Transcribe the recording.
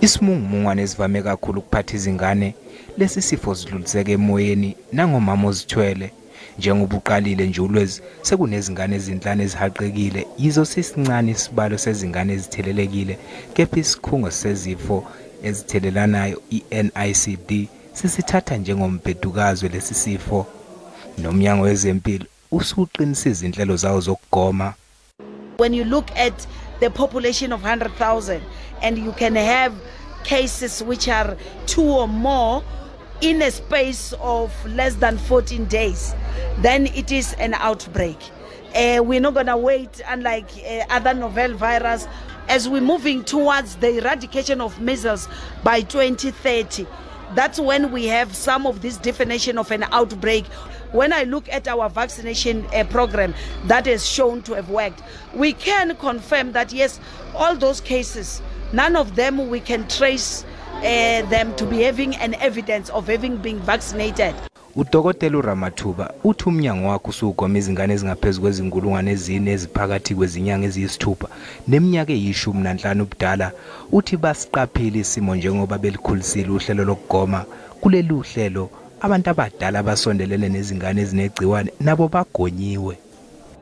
Isimungumungwane esivame kakhulu ukuphatha izingane lesi sifo sidluliseka emoyeni nangomama ozithwele. Njengoba uqalile nje ulwezi sekunezingane ezinhlanu ezihaqekile yizo sisincane isibalo sezingane ezithelelekile kepha isikhungo sezifo ezithelelanayo i-NICD sisithatha njengombhedukazwe lesi sifo. Nomnyango wezempilo usuqinisa inhlelo zawo zokugoma. When you look at the population of 100,000 and you can have cases which are two or more in a space of less than 14 days, then it is an outbreak. Uh, we're not going to wait, unlike uh, other novel virus, as we're moving towards the eradication of measles by 2030. That's when we have some of this definition of an outbreak. When I look at our vaccination uh, program that is shown to have worked, we can confirm that yes, all those cases, none of them we can trace uh, them to be having an evidence of having been vaccinated. Udokotela uRamathuba uthi umnyango wakhe usugoma izingane ezingaphezulu kwezingulungwane ezine eziphakathi kwezinyanga eziyisithupha neminyaka eyishumi nanhlanu ubudala uthi basiqaphile isimo njengoba belikhulisile uhlelo lokugoma. Kuleli uhlelo abantu abadala abasondelene nezingane ezinegciwane nabo bagonyiwe.